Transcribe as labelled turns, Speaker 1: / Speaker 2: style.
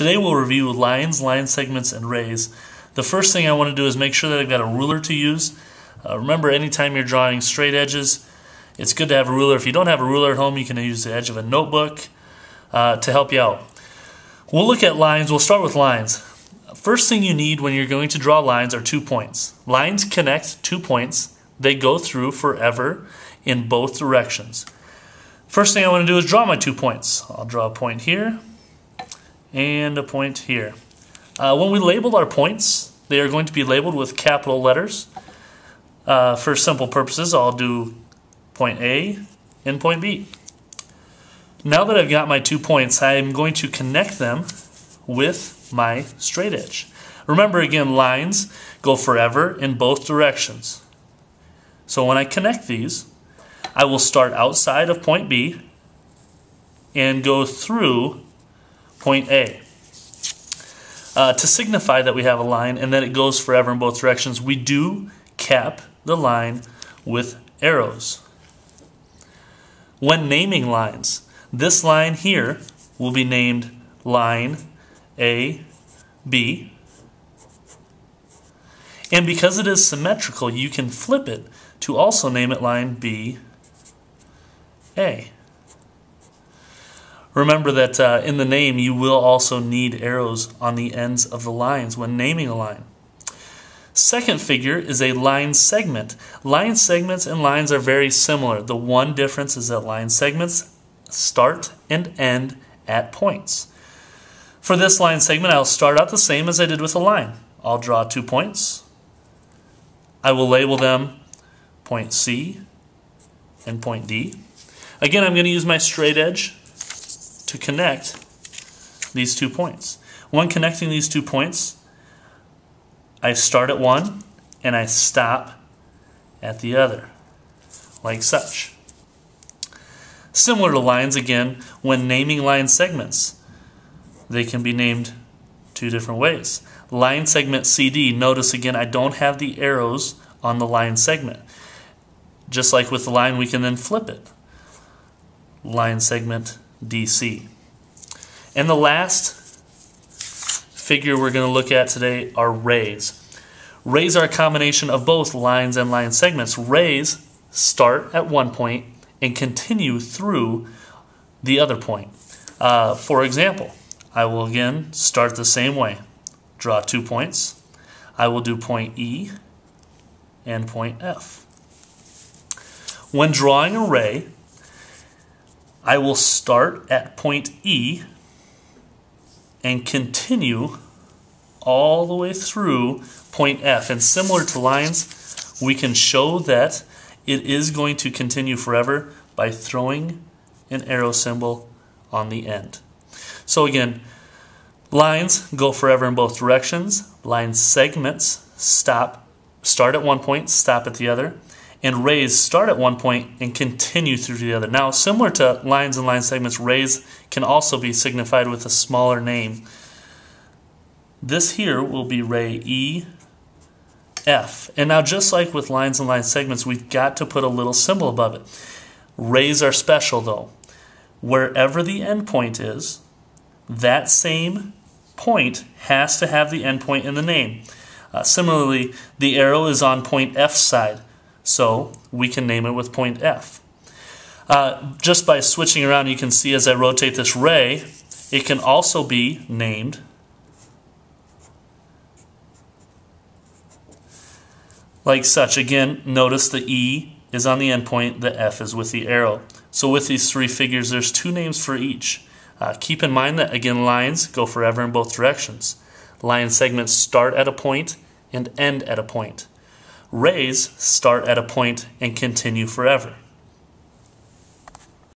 Speaker 1: Today we'll review lines, line segments, and rays. The first thing I want to do is make sure that I've got a ruler to use. Uh, remember, anytime you're drawing straight edges, it's good to have a ruler. If you don't have a ruler at home, you can use the edge of a notebook uh, to help you out. We'll look at lines. We'll start with lines. First thing you need when you're going to draw lines are two points. Lines connect two points. They go through forever in both directions. First thing I want to do is draw my two points. I'll draw a point here and a point here. Uh, when we label our points, they are going to be labeled with capital letters. Uh, for simple purposes, I'll do point A and point B. Now that I've got my two points, I'm going to connect them with my straight edge. Remember again, lines go forever in both directions. So when I connect these, I will start outside of point B and go through point A. Uh, to signify that we have a line and that it goes forever in both directions, we do cap the line with arrows. When naming lines, this line here will be named line A, B. And because it is symmetrical, you can flip it to also name it line B, A. Remember that uh, in the name you will also need arrows on the ends of the lines when naming a line. Second figure is a line segment. Line segments and lines are very similar. The one difference is that line segments start and end at points. For this line segment, I'll start out the same as I did with a line. I'll draw two points. I will label them point C and point D. Again, I'm going to use my straight edge to connect these two points. When connecting these two points, I start at one and I stop at the other, like such. Similar to lines, again, when naming line segments, they can be named two different ways. Line segment CD, notice again, I don't have the arrows on the line segment. Just like with the line, we can then flip it. Line segment DC. And the last figure we're going to look at today are rays. Rays are a combination of both lines and line segments. Rays start at one point and continue through the other point. Uh, for example, I will again start the same way. Draw two points. I will do point E and point F. When drawing a ray, I will start at point E and continue all the way through point F. And similar to lines, we can show that it is going to continue forever by throwing an arrow symbol on the end. So again, lines go forever in both directions. Line segments stop, start at one point, stop at the other and rays start at one point and continue through the other. Now, similar to lines and line segments, rays can also be signified with a smaller name. This here will be ray E, F. And now, just like with lines and line segments, we've got to put a little symbol above it. Rays are special, though. Wherever the endpoint is, that same point has to have the endpoint in the name. Uh, similarly, the arrow is on point F side. So we can name it with point F. Uh, just by switching around, you can see as I rotate this ray, it can also be named like such. Again, notice the E is on the endpoint, the F is with the arrow. So with these three figures, there's two names for each. Uh, keep in mind that, again, lines go forever in both directions. Line segments start at a point and end at a point. Rays start at a point and continue forever.